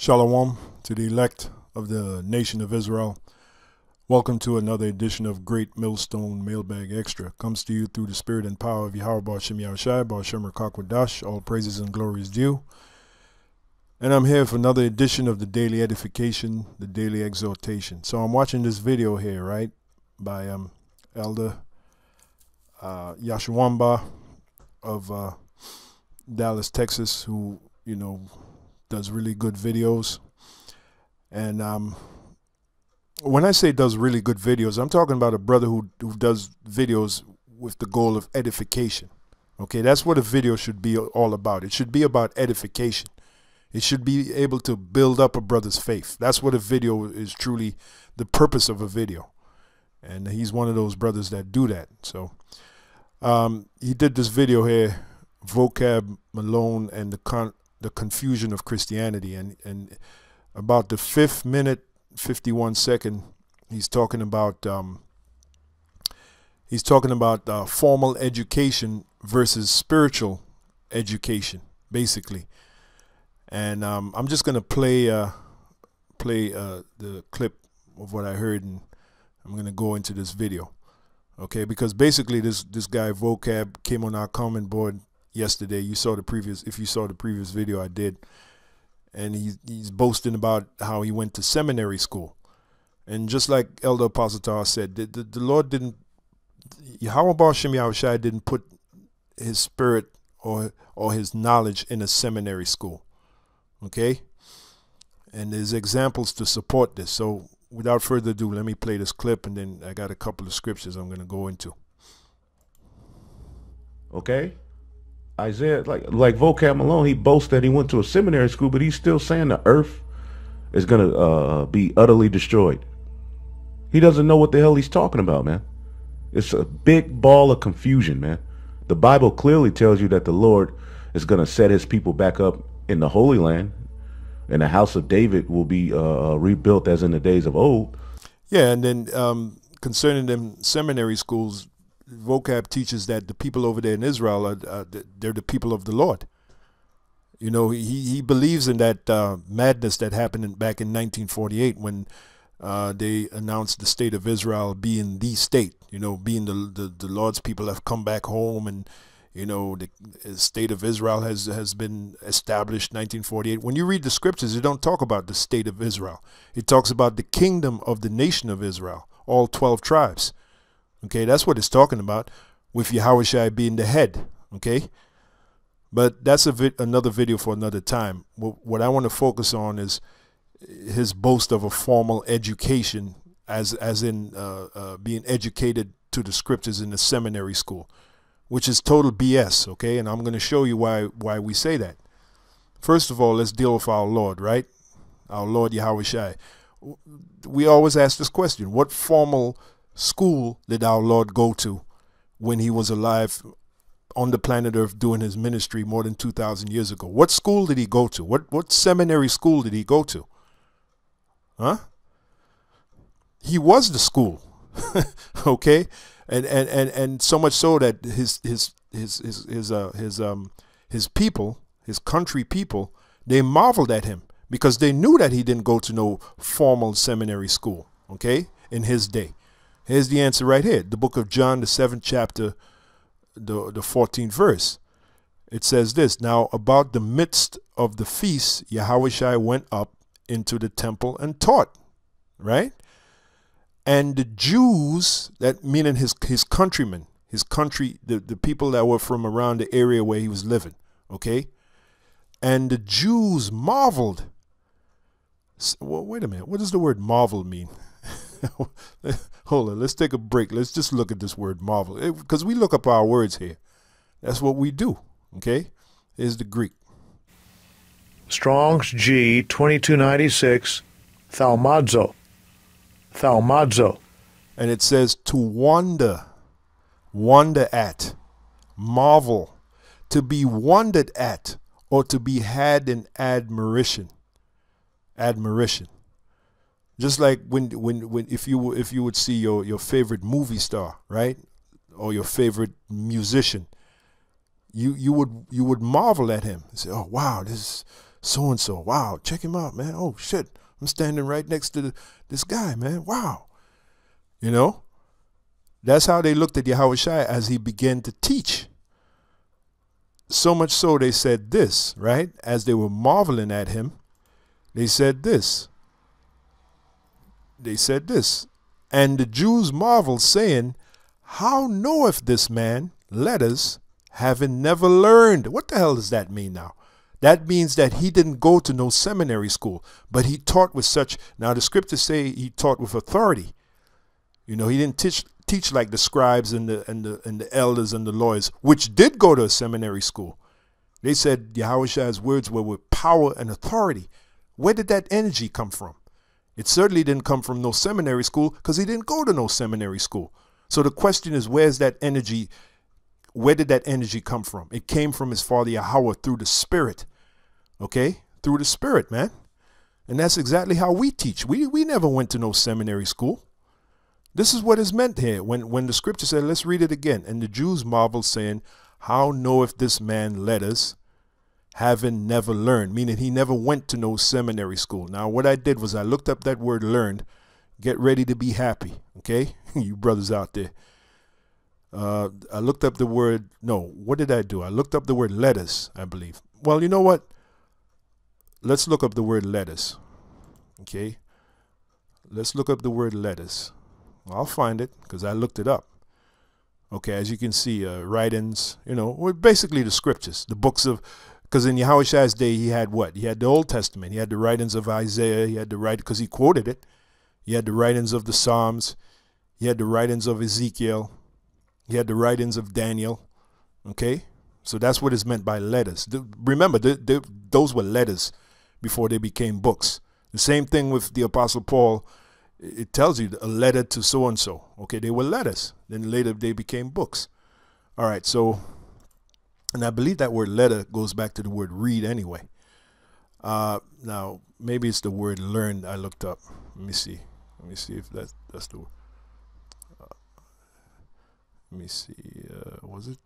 Shalom to the elect of the nation of Israel. Welcome to another edition of Great Millstone Mailbag Extra. Comes to you through the spirit and power of Yahweh Ba'ashem Yahushai, Ba'ashem Rakakwadash. All praises and glories due. And I'm here for another edition of the Daily Edification, the Daily Exhortation. So I'm watching this video here, right, by um, Elder uh, Yashawamba of uh, Dallas, Texas, who, you know, does really good videos. And um, when I say does really good videos, I'm talking about a brother who, who does videos with the goal of edification. Okay, that's what a video should be all about. It should be about edification. It should be able to build up a brother's faith. That's what a video is truly the purpose of a video. And he's one of those brothers that do that. So um, he did this video here, vocab Malone and the con the confusion of Christianity. And, and about the fifth minute, 51 second, he's talking about um, he's talking about uh, formal education versus spiritual education, basically. And um, I'm just gonna play uh, play uh, the clip of what I heard, and I'm gonna go into this video, okay? Because basically, this this guy vocab came on our comment board yesterday. You saw the previous, if you saw the previous video I did, and he's he's boasting about how he went to seminary school, and just like Elder Apostle Tar said, the, the, the Lord didn't, Yahweh Shem Yahushai didn't put his spirit or or his knowledge in a seminary school, okay? And there's examples to support this. So without further ado, let me play this clip, and then I got a couple of scriptures I'm going to go into. Okay. Isaiah, like like Vocab Malone, he boasts that he went to a seminary school, but he's still saying the earth is gonna uh, be utterly destroyed. He doesn't know what the hell he's talking about, man. It's a big ball of confusion, man. The Bible clearly tells you that the Lord is gonna set His people back up in the Holy Land, and the house of David will be uh, rebuilt as in the days of old. Yeah, and then um, concerning them seminary schools, vocab teaches that the people over there in Israel are uh, they're the people of the Lord. You know, he he believes in that uh, madness that happened in, back in 1948 when uh, they announced the state of Israel being the state. You know, being the, the the Lord's people have come back home and. You know, the state of Israel has has been established 1948. When you read the scriptures, it don't talk about the state of Israel. It talks about the kingdom of the nation of Israel, all 12 tribes. Okay, that's what it's talking about with Yahushua being the head. Okay, but that's a vi another video for another time. What, what I want to focus on is his boast of a formal education, as as in uh, uh, being educated to the scriptures in the seminary school, which is total BS. Okay, and I'm going to show you why why we say that. First of all, let's deal with our Lord, right? Our Lord Yahushua. We always ask this question: What formal school did our Lord go to when he was alive on the planet Earth doing his ministry more than 2,000 years ago? What school did he go to? What, what seminary school did he go to? Huh? He was the school. okay? And, and, and, and so much so that his, his, his, his, his, uh, his, um, his people, his country people, they marveled at him because they knew that he didn't go to no formal seminary school, okay, in his day. Here's the answer right here. The book of John, the seventh chapter, the, the 14th verse. It says this Now, about the midst of the feast, Yahushua went up into the temple and taught, right? And the Jews, that meaning his, his countrymen, his country, the, the people that were from around the area where he was living, okay? And the Jews marveled. Well, wait a minute. What does the word marvel mean? Hold on, let's take a break. Let's just look at this word marvel. Because we look up our words here. That's what we do. Okay? Is the Greek. Strong's G 2296, Thalmadzo. Thalmadzo. And it says to wonder, wonder at, marvel, to be wondered at, or to be had in admiration. Admiration. Just like when when when if you if you would see your your favorite movie star, right, or your favorite musician, you you would you would marvel at him and say, "Oh wow, this is so and so. Wow, check him out, man. Oh shit, I'm standing right next to the, this guy, man. Wow. You know? That's how they looked at Yahushua as he began to teach. So much so they said this, right? As they were marveling at him, they said this. They said this. And the Jews marveled, saying, How knoweth this man letters, having never learned? What the hell does that mean now? That means that he didn't go to no seminary school, but he taught with such. Now the scriptures say he taught with authority. You know, he didn't teach teach like the scribes and the and the and the elders and the lawyers, which did go to a seminary school. They said Yahushua's words were with power and authority. Where did that energy come from? It certainly didn't come from no seminary school because he didn't go to no seminary school. So the question is, where's that energy? Where did that energy come from? It came from his father Yahweh through the Spirit. Okay? Through the Spirit, man. And that's exactly how we teach. We we never went to no seminary school. This is what is meant here when, when the scripture said, let's read it again. And the Jews marveled, saying, How knoweth this man letters, having never learned? Meaning he never went to no seminary school. Now, what I did was I looked up that word learned. Get ready to be happy, okay? you brothers out there. Uh, I looked up the word, no, what did I do? I looked up the word letters, I believe. Well, you know what? Let's look up the word letters, okay? Let's look up the word letters. I'll find it because I looked it up. Okay, as you can see, uh, writings, you know, basically the scriptures, the books of, because in Yahushua's day, he had what? He had the Old Testament. He had the writings of Isaiah. He had the right, because he quoted it. He had the writings of the Psalms. He had the writings of Ezekiel. He had the writings of Daniel. Okay? So that's what is meant by letters. The, remember, the, the, those were letters before they became books. The same thing with the Apostle Paul it tells you a letter to so and so. Okay, they were letters. Then later they became books. All right, so, and I believe that word letter goes back to the word read anyway. Uh, now, maybe it's the word learn I looked up. Let me see. Let me see if that's, that's the uh, let me see. Uh, was it?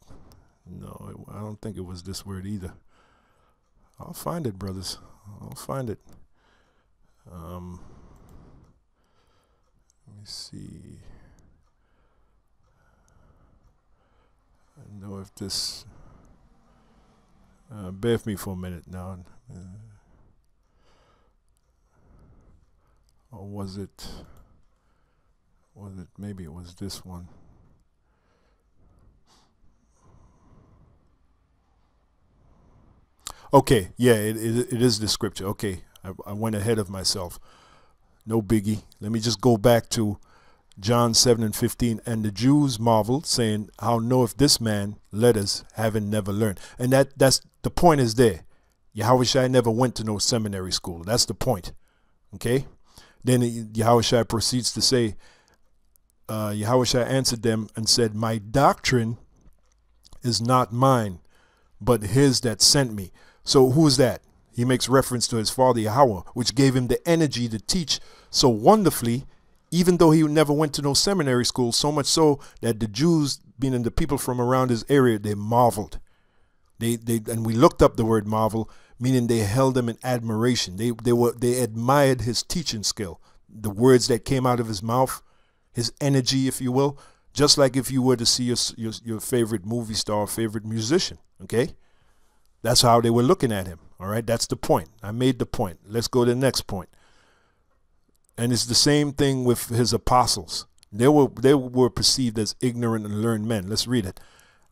No, it, I don't think it was this word either. I'll find it, brothers. I'll find it. Um, me see. I know if this. Uh, bear with me for a minute now. Uh, or was it? Was it? Maybe it was this one. Okay, yeah, it, it, it is the scripture. Okay, I, I went ahead of myself no biggie. Let me just go back to John 7 and 15. And the Jews marveled, saying, How knoweth this man letters, having never learned? And that that's the point is there. Yahushua never went to no seminary school. That's the point. Okay? Then Yahushua proceeds to say, uh, Yahushua answered them and said, My doctrine is not mine, but his that sent me. So who's that? he makes reference to his father Yahweh, which gave him the energy to teach so wonderfully, even though he never went to no seminary school, so much so that the Jews, being the people from around his area, they marveled. They, they and we looked up the word marvel, meaning they held him in admiration. They they were they admired his teaching skill, the words that came out of his mouth, his energy, if you will, just like if you were to see your your, your favorite movie star, favorite musician. Okay, that's how they were looking at him. All right, that's the point. I made the point. Let's go to the next point. And it's the same thing with his apostles. They were they were perceived as ignorant and learned men. Let's read it.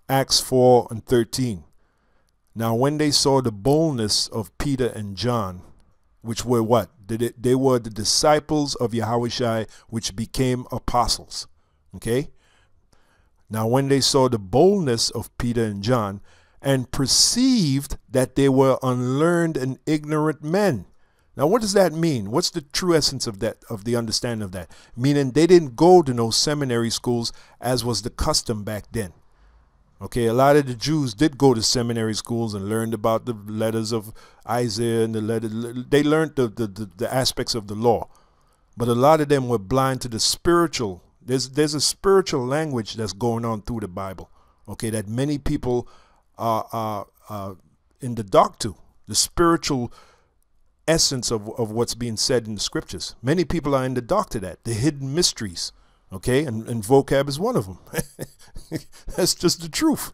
Acts 4 and 13. Now when they saw the boldness of Peter and John, which were what? They were the disciples of Yahushua, which became apostles. Okay? Now when they saw the boldness of Peter and John, and perceived that they were unlearned and ignorant men. Now, what does that mean? What's the true essence of that, of the understanding of that? Meaning they didn't go to no seminary schools as was the custom back then. Okay, a lot of the Jews did go to seminary schools and learned about the letters of Isaiah and the letter. They learned the, the, the, the aspects of the law. But a lot of them were blind to the spiritual. There's, there's a spiritual language that's going on through the Bible. Okay, that many people are, are, are in the dark to, the spiritual essence of, of what's being said in the scriptures. Many people are in the dark to that, the hidden mysteries. Okay, and, and vocab is one of them. That's just the truth.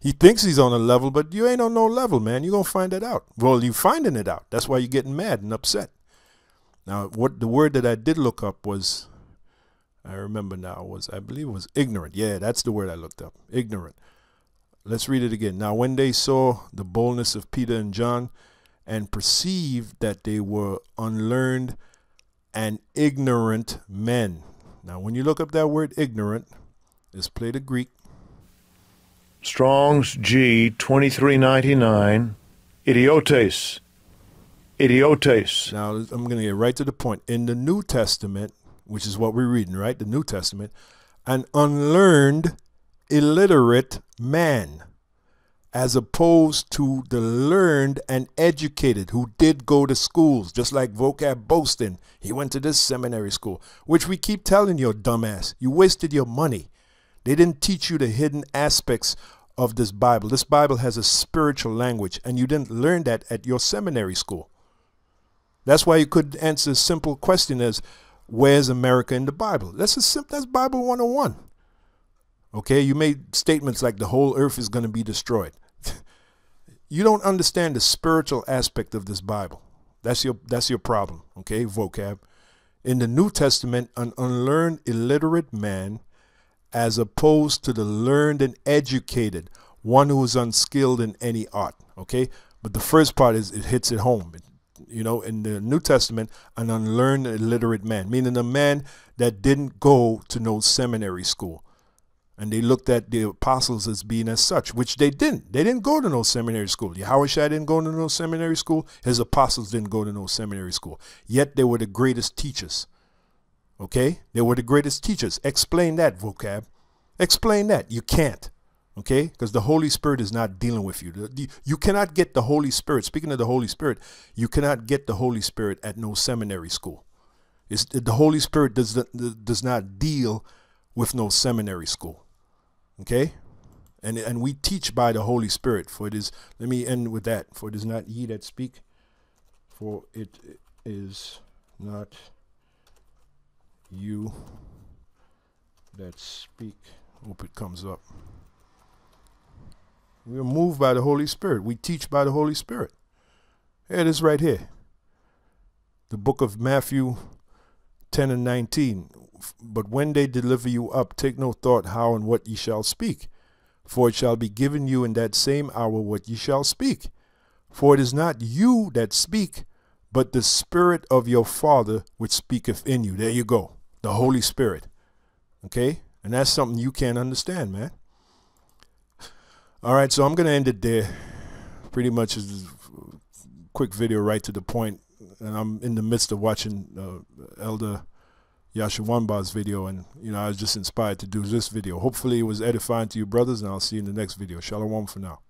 He thinks he's on a level, but you ain't on no level, man. You're going to find that out. Well, you're finding it out. That's why you're getting mad and upset. Now, what the word that I did look up was, I remember now, was, I believe it was ignorant. Yeah, that's the word I looked up. Ignorant. Let's read it again. Now, when they saw the boldness of Peter and John and perceived that they were unlearned and ignorant men. Now, when you look up that word ignorant, let's play the Greek. Strong's G 2399, idiotes. Idiotes. Now, I'm going to get right to the point. In the New Testament, which is what we're reading, right? The New Testament, an unlearned illiterate man as opposed to the learned and educated who did go to schools, just like Vocab Boasting. He went to this seminary school, which we keep telling you, dumbass, you wasted your money. They didn't teach you the hidden aspects of this Bible. This Bible has a spiritual language, and you didn't learn that at your seminary school. That's why you could answer a simple question as, where's America in the Bible? That's a simple, that's Bible 101. Okay, you made statements like the whole earth is going to be destroyed. You don't understand the spiritual aspect of this Bible. That's your that's your problem, okay? Vocab. In the New Testament, an unlearned, illiterate man as opposed to the learned and educated, one who is unskilled in any art, okay? But the first part is it hits it home. It, you know, in the New Testament, an unlearned, illiterate man, meaning a man that didn't go to no seminary school and they looked at the apostles as being as such, which they didn't. They didn't go to no seminary school. Yahushua didn't go to no seminary school. His apostles didn't go to no seminary school. Yet they were the greatest teachers. Okay? They were the greatest teachers. Explain that, vocab. Explain that. You can't. Okay? Because the Holy Spirit is not dealing with you. You cannot get the Holy Spirit. Speaking of the Holy Spirit, you cannot get the Holy Spirit at no seminary school. It's, the Holy Spirit does, does not deal with no seminary school. Okay? And, and we teach by the Holy Spirit. For it is, let me end with that. For it is not ye that speak, for it is not you that speak. Hope it comes up. We are moved by the Holy Spirit. We teach by the Holy Spirit. Here it is right here. The book of Matthew 10 and 19. But when they deliver you up, take no thought how and what ye shall speak. For it shall be given you in that same hour what ye shall speak. For it is not you that speak, but the Spirit of your Father which speaketh in you. There you go. The Holy Spirit. Okay? And that's something you can't understand, man. All right, so I'm going to end it there. Pretty much is quick video right to the point. And I'm in the midst of watching uh, Elder Yashawamba's video, and you know I was just inspired to do this video. Hopefully, it was edifying to you, brothers, and I'll see you in the next video. Shalom for now.